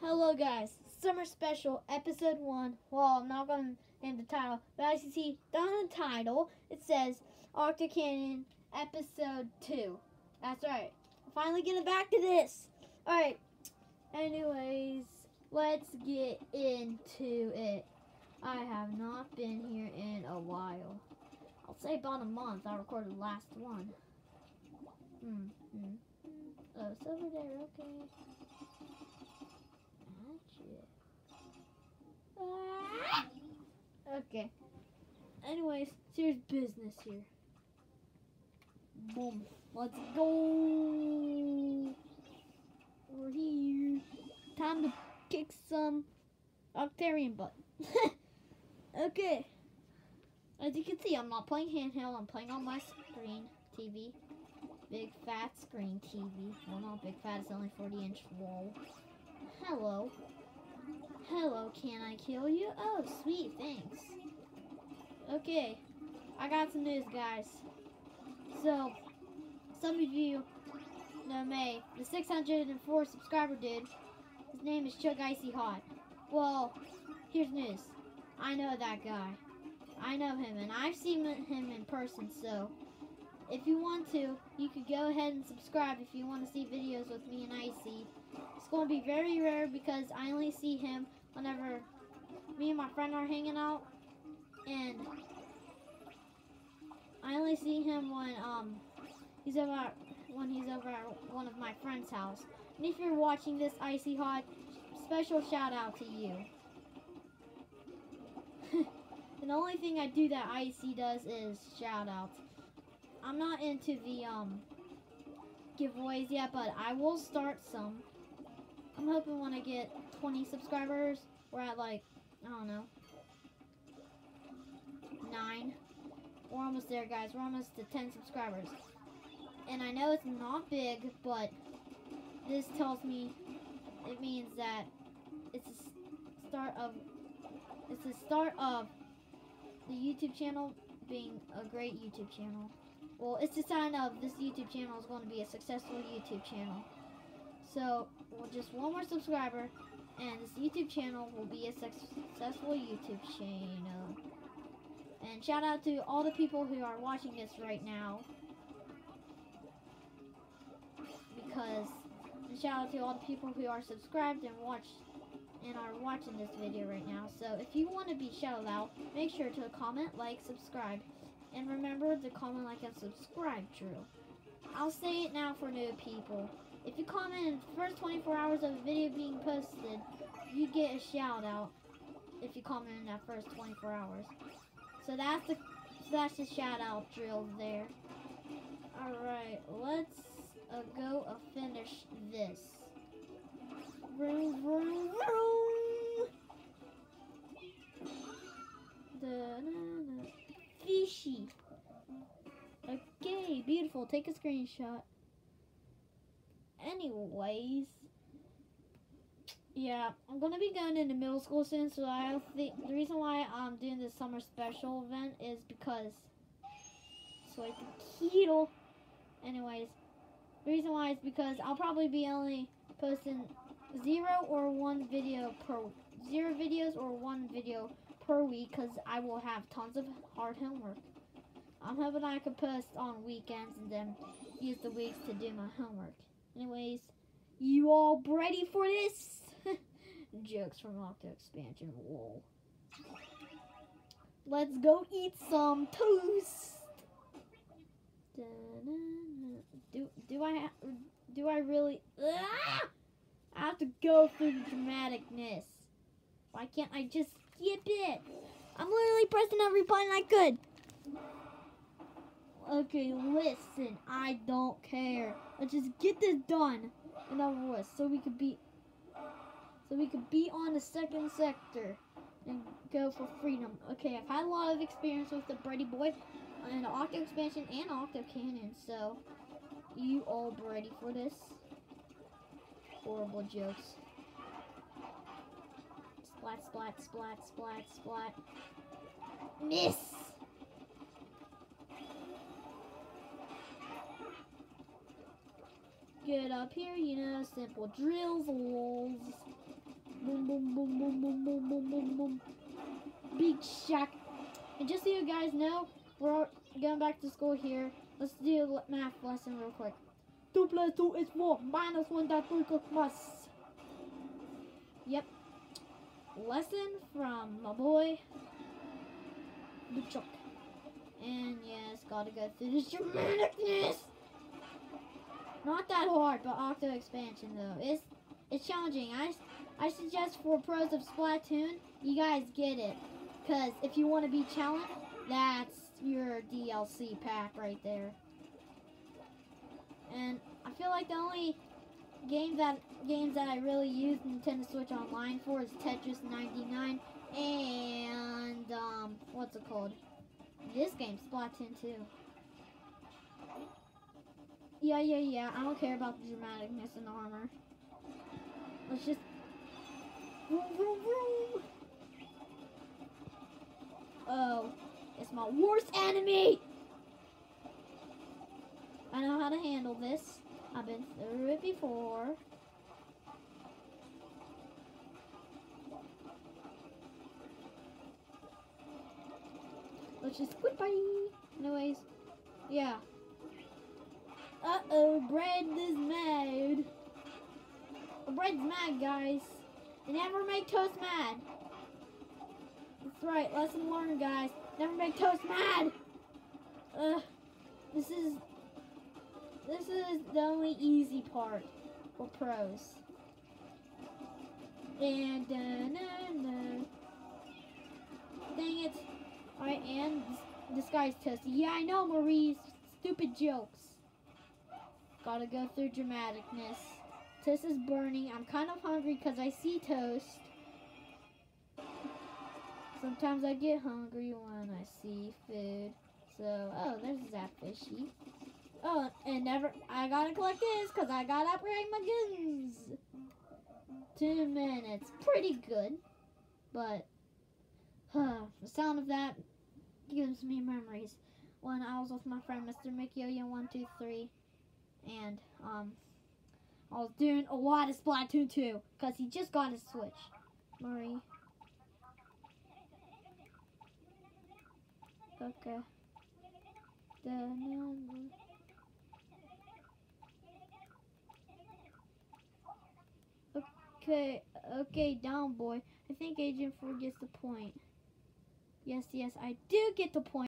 Hello guys, Summer Special, Episode 1. Well, I'm not going to name the title, but as you see down the title, it says Octo Canyon Episode 2. That's right. Finally getting back to this. Alright, anyways, let's get into it. I have not been here in a while. I'll say about a month. I recorded the last one. Hmm. hmm. Oh, it's over there. Okay. Ah! Okay. Anyways, serious business here. Boom. Let's go. We're here. Time to kick some Octarian butt. okay. As you can see, I'm not playing handheld. I'm playing on my screen TV. Big fat screen TV. Well, not big fat. It's only 40 inch wall. Hello. Hello, can I kill you? Oh, sweet, thanks. Okay, I got some news, guys. So, some of you know May, the 604 subscriber dude. His name is Chug Icy Hot. Well, here's news. I know that guy. I know him, and I've seen him in person, so if you want to, you could go ahead and subscribe if you want to see videos with me and Icy. It's going to be very rare because I only see him whenever me and my friend are hanging out. And I only see him when um he's over when he's over at one of my friend's house. And if you're watching this Icy Hot, special shout out to you. and the only thing I do that Icy does is shout outs. I'm not into the um giveaways yet, but I will start some. I'm hoping when I get 20 subscribers, we're at like, I don't know, 9. We're almost there, guys. We're almost to 10 subscribers. And I know it's not big, but this tells me it means that it's a start of it's the start of the YouTube channel being a great YouTube channel. Well, it's a sign of this YouTube channel is going to be a successful YouTube channel. So, just one more subscriber, and this YouTube channel will be a successful YouTube channel. And shout out to all the people who are watching this right now. Because, shout out to all the people who are subscribed and watch and are watching this video right now. So if you want to be shouted out, make sure to comment, like, subscribe. And remember to comment, like, and subscribe, Drew. I'll say it now for new people. If you comment in the first 24 hours of a video being posted, you get a shout out if you comment in that first 24 hours. So that's the so that's the shout out drill there. Alright, let's uh, go uh, finish this. Vroom, vroom, vroom. Da, da, da. Fishy. Okay, beautiful. Take a screenshot anyways, yeah, I'm gonna be going into middle school soon, so I think the reason why I'm doing this summer special event is because so I the keto. Anyways, the reason why is because I'll probably be only posting zero or one video per zero videos or one video per week because I will have tons of hard homework. I'm hoping I can post on weekends and then use the weeks to do my homework. Anyways, you all ready for this? Jokes from Octo Expansion. Whoa. Let's go eat some toast. Do do I do I really? Ah! I have to go through the dramaticness. Why can't I just skip it? I'm literally pressing every button I could. Okay, listen, I don't care. Let's just get this done and over with so we could be so we could be on the second sector and go for freedom. Okay, I've had a lot of experience with the Brady Boy and the Octo Expansion and Octo Canyon, so you all ready for this? Horrible jokes. Splat, splat, splat, splat, splat. Miss! Get up here, you know, simple drills, lols. Boom, boom, boom, boom, boom, boom, boom, boom, boom. Big shack. And just so you guys know, we're going back to school here. Let's do a math lesson real quick. 2 plus 2 is 4. Minus 1 that 2 plus. Yep. Lesson from my boy, Luchuk. And yes, gotta go through this dramaticness. Not that hard, but Octo expansion though. It's it's challenging. I I suggest for pros of Splatoon, you guys get it. Cause if you want to be challenged, that's your DLC pack right there. And I feel like the only game that games that I really use Nintendo Switch Online for is Tetris 99 and um what's it called? This game, Splatoon 2. Yeah, yeah, yeah. I don't care about the dramaticness and the armor. Let's just. Oh, it's my worst enemy! I know how to handle this. I've been through it before. Let's just goodbye. Anyways, yeah. Uh oh, bread is mad. Bread's mad, guys. Never make toast mad. That's right, lesson learned, guys. Never make toast mad. Uh, this is this is the only easy part for pros. And uh, no, no. Dang it. Alright, and disguise test. Yeah, I know, Maurice. Stupid jokes. Gotta go through dramaticness. Toast is burning. I'm kind of hungry because I see toast. Sometimes I get hungry when I see food. So, oh, there's that fishy. Oh, and never, I gotta collect this because I gotta upgrade my guns. Two minutes. Pretty good. But, huh, the sound of that gives me memories. When I was with my friend Mr. McYo123 and, um, I was doing a lot of Splatoon 2 because he just got his Switch. Murray. Okay. Okay, okay, down boy. I think Agent 4 gets the point. Yes, yes, I do get the point.